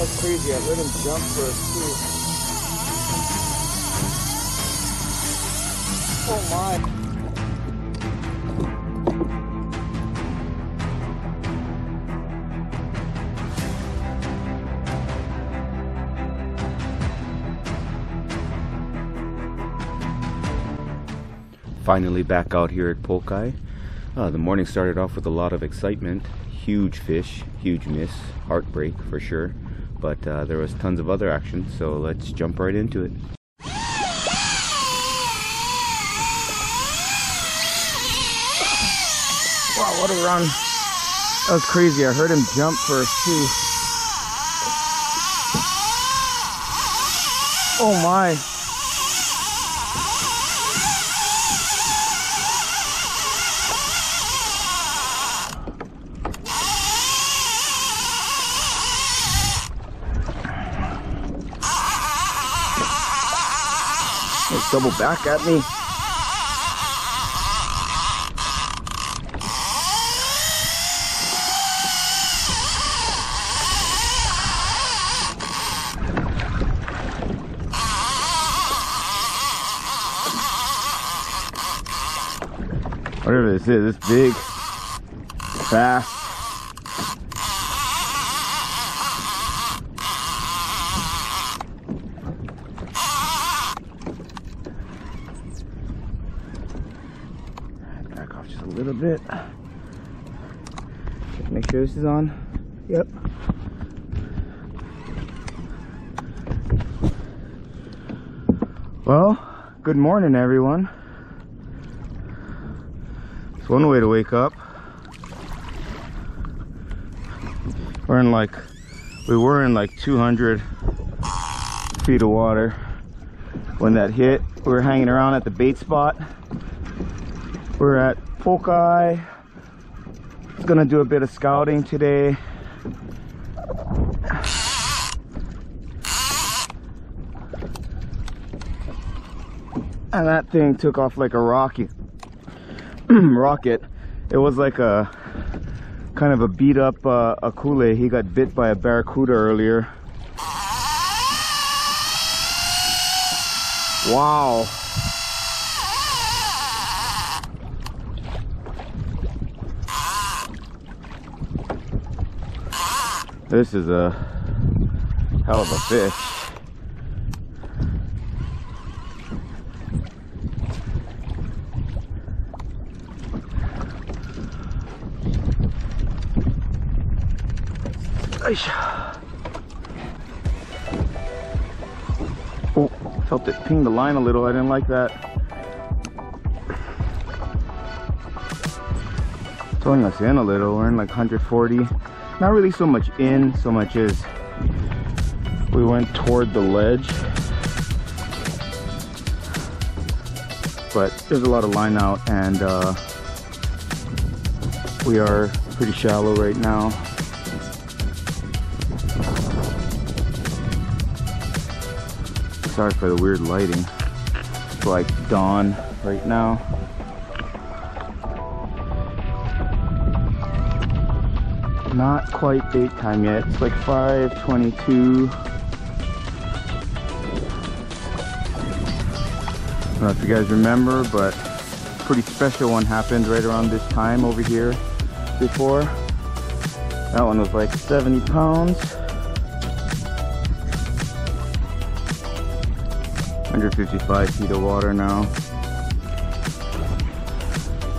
That's crazy. I heard him jump first too. Oh my. Finally back out here at Pokai. Uh, the morning started off with a lot of excitement. Huge fish, huge miss, heartbreak for sure. But uh, there was tons of other action, so let's jump right into it. Wow, what a run. That was crazy. I heard him jump first too. Oh my. Double back at me. Whatever this is, it's big, fast. Back off just a little bit. Make sure this is on. Yep. Well, good morning, everyone. It's one way to wake up. We're in like, we were in like 200 feet of water when that hit. We were hanging around at the bait spot. We're at Pokai. Gonna do a bit of scouting today. And that thing took off like a rocket. rocket. It was like a kind of a beat up uh, akule. He got bit by a barracuda earlier. Wow. This is a hell of a fish. Oh, felt it ping the line a little. I didn't like that. Throwing us in a little. We're in like 140. Not really so much in, so much as we went toward the ledge. But there's a lot of line out and uh, we are pretty shallow right now. Sorry for the weird lighting. It's like dawn right now. Not quite daytime yet. It's like 522. I don't know if you guys remember, but pretty special one happened right around this time over here before. That one was like 70 pounds. 155 feet of water now.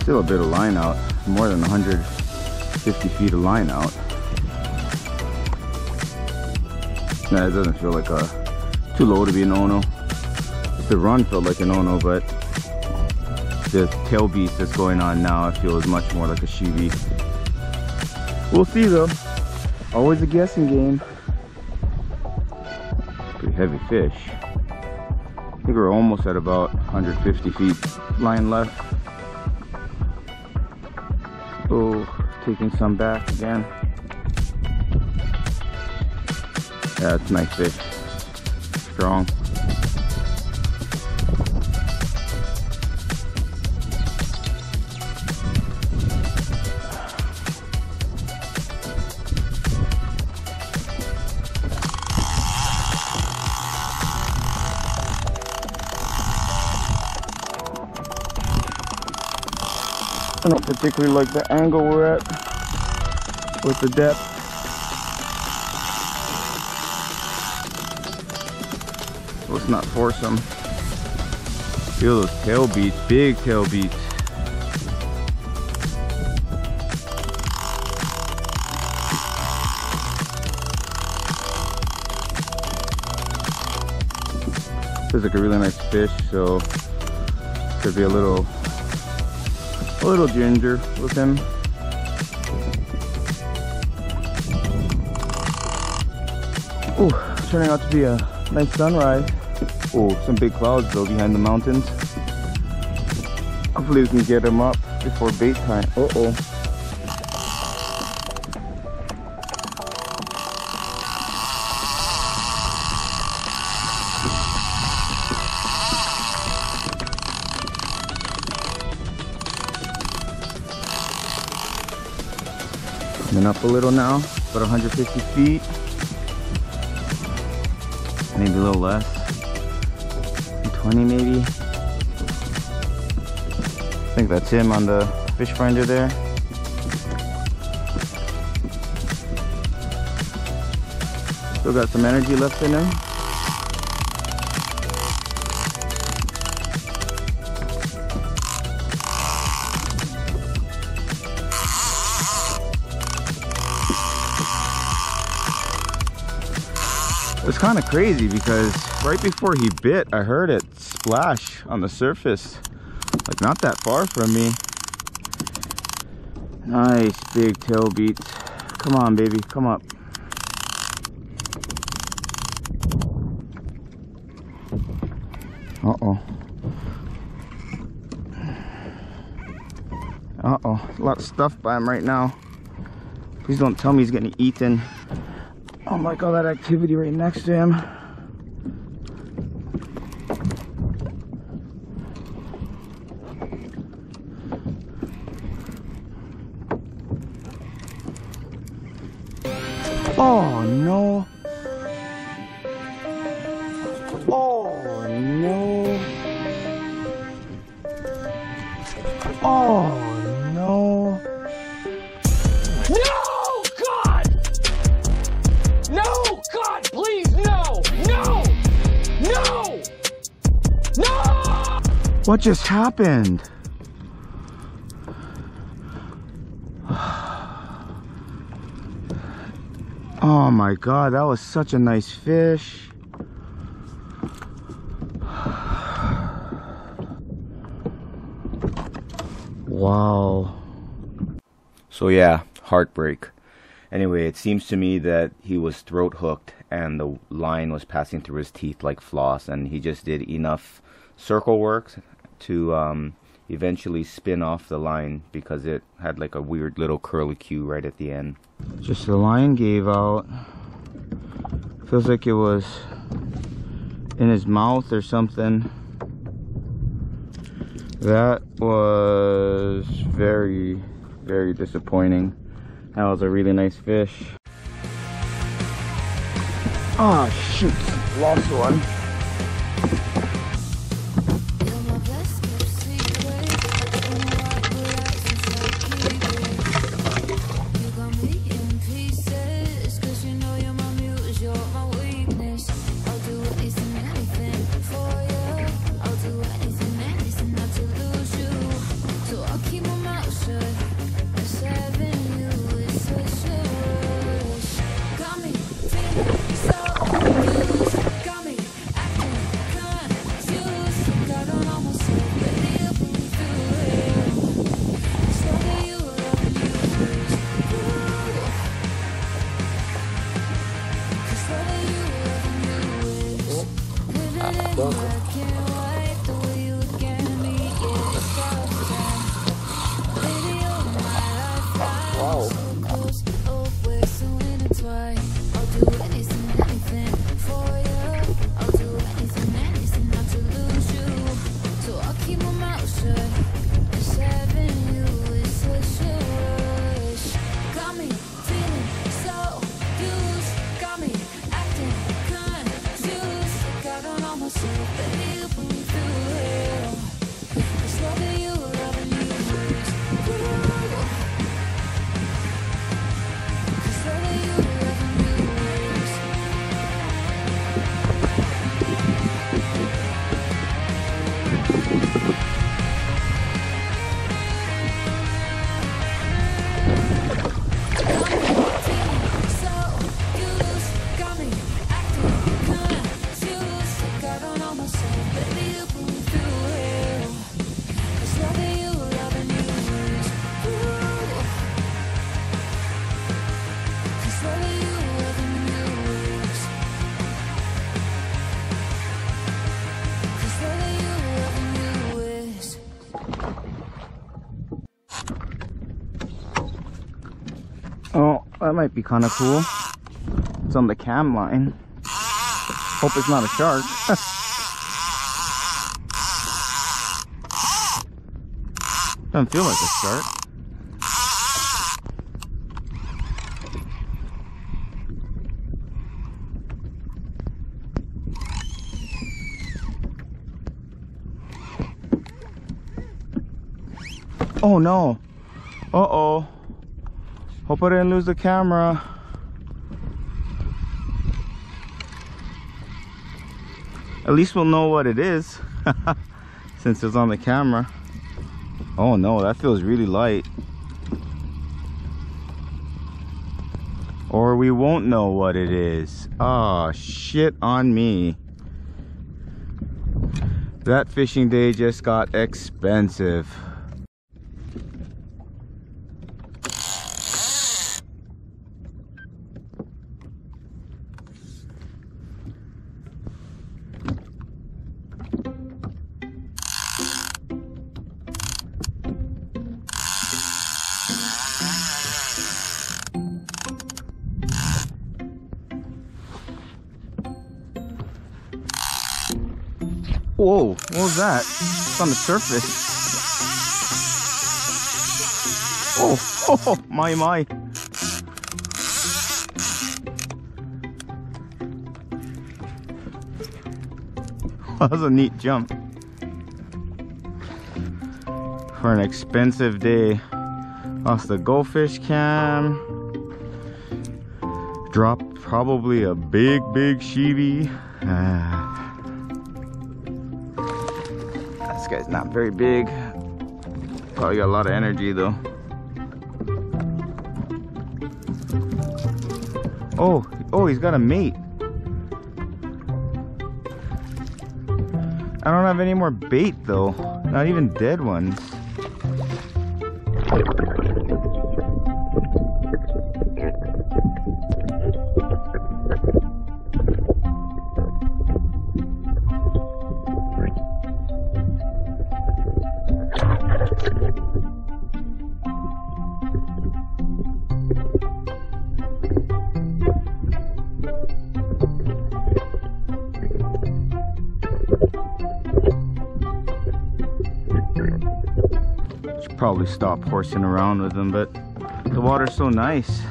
Still a bit of line out, more than 150 feet of line out. Nah, it doesn't feel like a too low to be an Ono. The run felt like an Ono, but the tail beast that's going on now, I feel is much more like a Shibi. We'll see though. Always a guessing game. Pretty heavy fish. I think we're almost at about 150 feet line left. Taking some back again. Yeah, it's nice fish. Strong. I don't particularly like the angle we're at with the depth. Let's not force them. Feel those tail beats, big tail beats. Feels like a really nice fish, so could be a little, a little ginger with him. Oh, turning out to be a nice sunrise. Oh, some big clouds though behind the mountains. Hopefully we can get them up before bait time. Uh-oh. Coming up a little now, about 150 feet. Maybe a little less. 20 maybe. I think that's him on the fish finder there. Still got some energy left in him. It's kind of crazy because right before he bit, I heard it splash on the surface. Like not that far from me. Nice big tail beats. Come on, baby, come up. Uh-oh. Uh-oh, a lot of stuff by him right now. Please don't tell me he's getting eaten. Oh my god, that activity right next to him. Oh no. What just happened? Oh my god, that was such a nice fish. Wow. So yeah, heartbreak. Anyway, it seems to me that he was throat hooked and the line was passing through his teeth like floss, and he just did enough circle works to um, eventually spin off the line because it had like a weird little curly cue right at the end. Just the line gave out. Feels like it was in his mouth or something. That was very, very disappointing. That was a really nice fish. Oh shoot, lost one. That might be kind of cool. It's on the cam line. Hope it's not a shark. Doesn't feel like a shark. Oh no. Uh oh. Hope I didn't lose the camera. At least we'll know what it is since it's on the camera. Oh no, that feels really light. Or we won't know what it is. Oh, shit on me. That fishing day just got expensive. That? It's on the surface. Oh, oh my, my. that was a neat jump. For an expensive day. Lost the goldfish cam. Dropped probably a big, big shibi. Ah. Guy's not very big. Probably got a lot of energy though. Oh, oh, he's got a mate. I don't have any more bait though. Not even dead ones. Probably stop horsing around with them, but the water's so nice.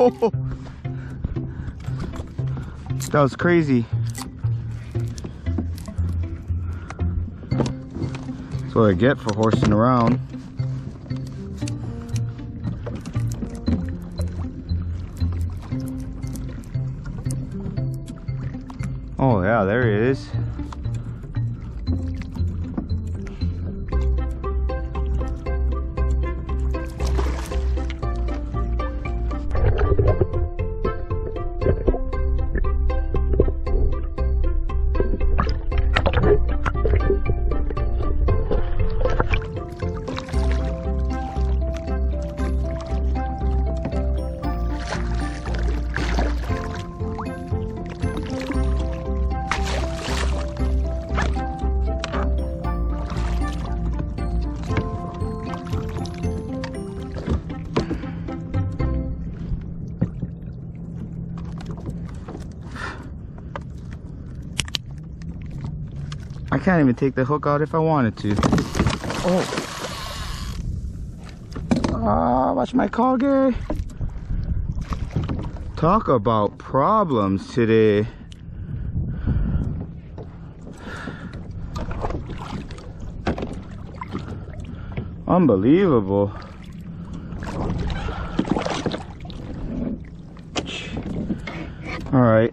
That was crazy. That's what I get for horsing around. Oh yeah, there it is. Can't even take the hook out if I wanted to. Oh. Ah, watch my call, Gary. Talk about problems today. Unbelievable. All right.